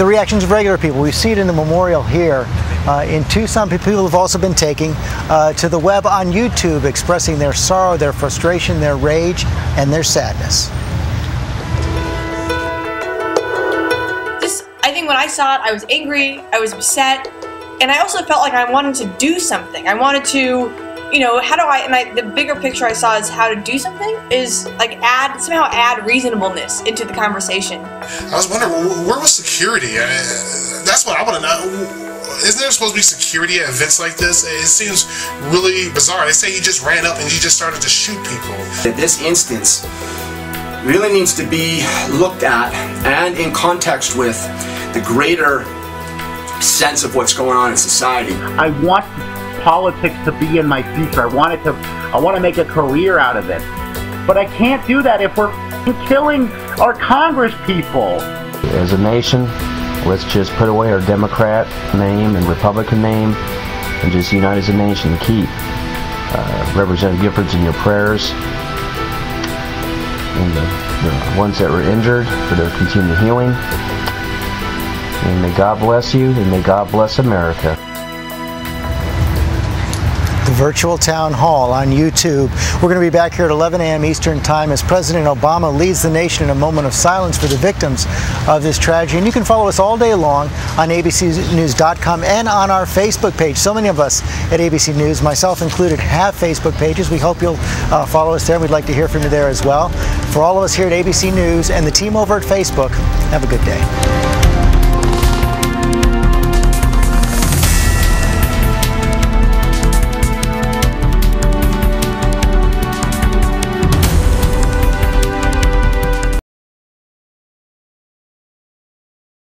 the reactions of regular people. We see it in the memorial here uh, in Tucson. People have also been taking uh, to the web on YouTube, expressing their sorrow, their frustration, their rage, and their sadness. I think when I saw it, I was angry, I was upset, and I also felt like I wanted to do something. I wanted to you know, how do I, and I, the bigger picture I saw is how to do something is like add, somehow add reasonableness into the conversation. I was wondering, where was security? I, that's what I want to know. Isn't there supposed to be security at events like this? It seems really bizarre. They say he just ran up and he just started to shoot people. This instance really needs to be looked at and in context with the greater sense of what's going on in society. I want politics to be in my future. I want it to I want to make a career out of it. But I can't do that if we're killing our Congress people. As a nation, let's just put away our Democrat name and Republican name and just unite as a nation. Keep uh, Representative Giffords in your prayers and the, the ones that were injured for their continued healing. And may God bless you and may God bless America the virtual town hall on YouTube. We're going to be back here at 11 a.m. Eastern Time as President Obama leads the nation in a moment of silence for the victims of this tragedy. And you can follow us all day long on abcnews.com and on our Facebook page. So many of us at ABC News, myself included, have Facebook pages. We hope you'll uh, follow us there. We'd like to hear from you there as well. For all of us here at ABC News and the team over at Facebook, have a good day.